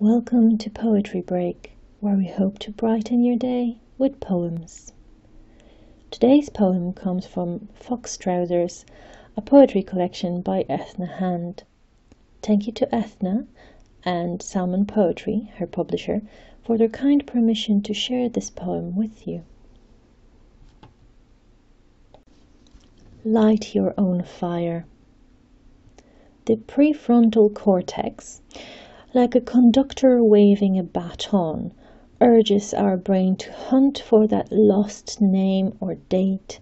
Welcome to Poetry Break, where we hope to brighten your day with poems. Today's poem comes from Fox Trousers, a poetry collection by Eithne Hand. Thank you to Eithne and Salmon Poetry, her publisher, for their kind permission to share this poem with you. Light your own fire. The prefrontal cortex, like a conductor waving a baton, urges our brain to hunt for that lost name or date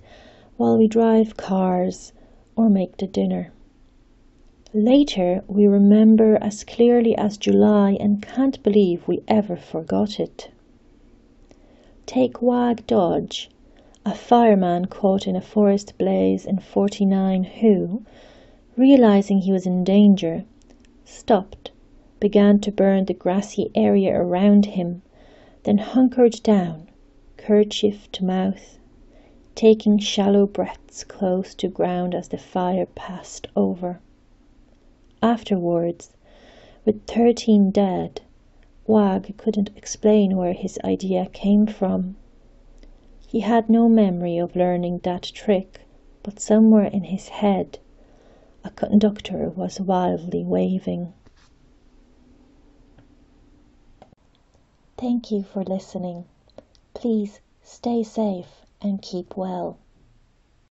while we drive cars or make the dinner. Later, we remember as clearly as July and can't believe we ever forgot it. Take Wag Dodge, a fireman caught in a forest blaze in 49 who, realizing he was in danger, stopped, began to burn the grassy area around him, then hunkered down, kerchief to mouth, taking shallow breaths close to ground as the fire passed over. Afterwards, with thirteen dead, Wag couldn't explain where his idea came from. He had no memory of learning that trick, but somewhere in his head a conductor was wildly waving. Thank you for listening. Please stay safe and keep well.